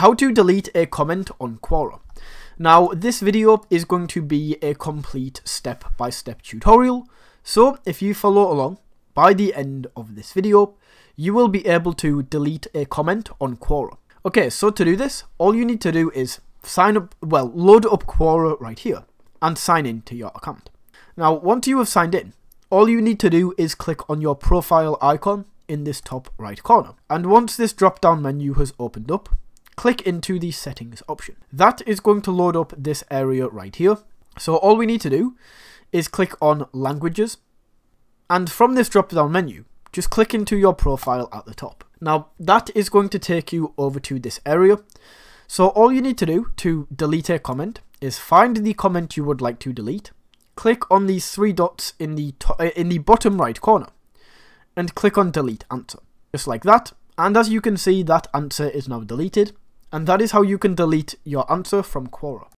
how to delete a comment on Quora. Now, this video is going to be a complete step-by-step -step tutorial, so if you follow along, by the end of this video, you will be able to delete a comment on Quora. Okay, so to do this, all you need to do is sign up, well, load up Quora right here, and sign in to your account. Now, once you have signed in, all you need to do is click on your profile icon in this top right corner. And once this drop down menu has opened up, click into the settings option. That is going to load up this area right here. So all we need to do is click on languages. And from this drop down menu, just click into your profile at the top. Now that is going to take you over to this area. So all you need to do to delete a comment is find the comment you would like to delete. Click on these three dots in the, uh, in the bottom right corner and click on delete answer. Just like that. And as you can see, that answer is now deleted. And that is how you can delete your answer from Quora.